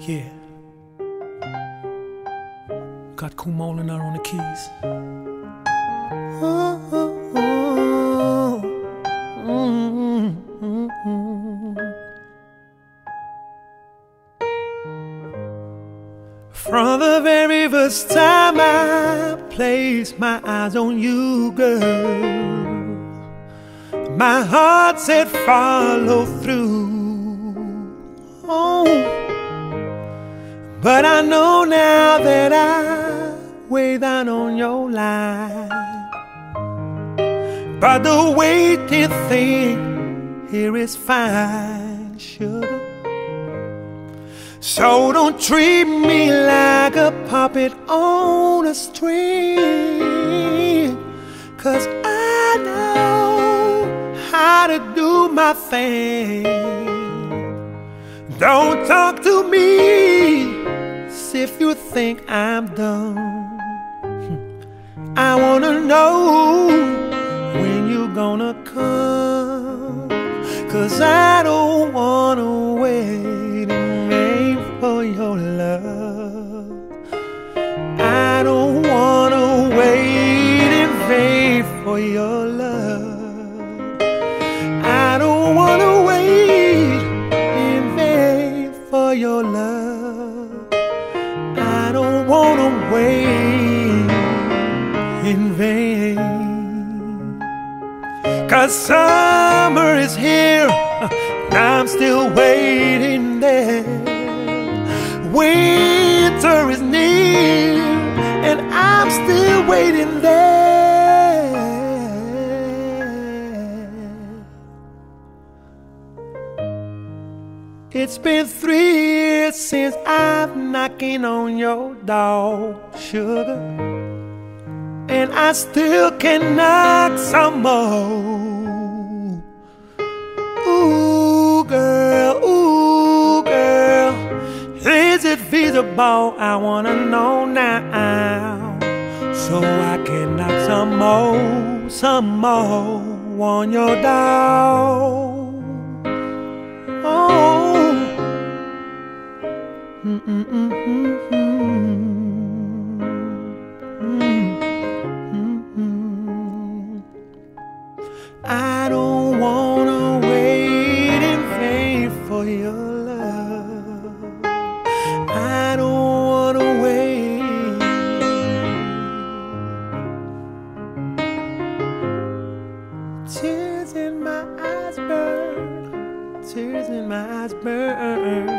Yeah. Got Kumol on the keys. From the very first time I placed my eyes on you, girl, my heart said follow through. But I know now that I way down on your line. But the waiting thing here is fine, sugar. So don't treat me like a puppet on a string. Cause I know how to do my thing. Don't talk to me if you think I'm dumb. I wanna know when you gonna come. Cause I don't wanna wait in vain for your love. I don't wanna wait in vain for your love. I don't wanna wait in vain for your love. Wanna wait in vain. Cause summer is here, and I'm still waiting there. Winter is near, and I'm still waiting there. It's been three since I've knocking on your door, sugar. And I still can knock some more. Ooh, girl, ooh, girl. Is it feasible? I wanna know now. So I can knock some more, some more on your door. I don't wanna wait for your love. I don't wanna wait. Tears in my eyes burn. Tears in my eyes burn.